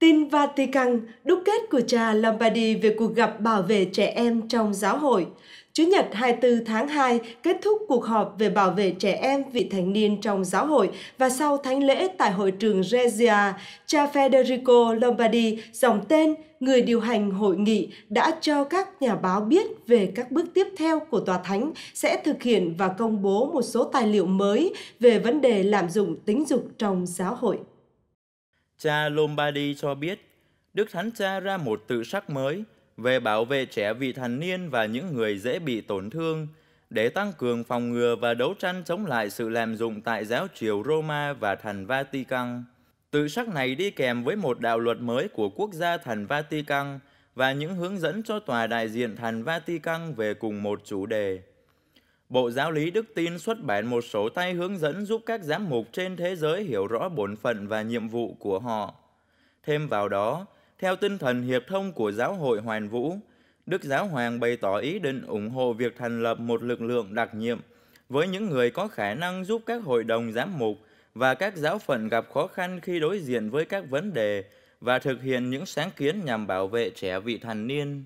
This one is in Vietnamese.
Tin Vatican đúc kết của cha Lombardi về cuộc gặp bảo vệ trẻ em trong giáo hội. Chủ nhật 24 tháng 2 kết thúc cuộc họp về bảo vệ trẻ em vị thành niên trong giáo hội và sau thánh lễ tại hội trường Regia, cha Federico Lombardi, dòng tên người điều hành hội nghị đã cho các nhà báo biết về các bước tiếp theo của tòa thánh sẽ thực hiện và công bố một số tài liệu mới về vấn đề lạm dụng tính dục trong giáo hội. Cha Lombardi cho biết, Đức Thánh Cha ra một tự sắc mới về bảo vệ trẻ vị thành niên và những người dễ bị tổn thương để tăng cường phòng ngừa và đấu tranh chống lại sự lạm dụng tại giáo triều Roma và thành Vatican. Tự sắc này đi kèm với một đạo luật mới của quốc gia thành Vatican và những hướng dẫn cho tòa đại diện thành Vatican về cùng một chủ đề. Bộ Giáo lý Đức Tin xuất bản một số tay hướng dẫn giúp các giám mục trên thế giới hiểu rõ bổn phận và nhiệm vụ của họ. Thêm vào đó, theo tinh thần hiệp thông của Giáo hội Hoàn Vũ, Đức Giáo Hoàng bày tỏ ý định ủng hộ việc thành lập một lực lượng đặc nhiệm với những người có khả năng giúp các hội đồng giám mục và các giáo phận gặp khó khăn khi đối diện với các vấn đề và thực hiện những sáng kiến nhằm bảo vệ trẻ vị thành niên.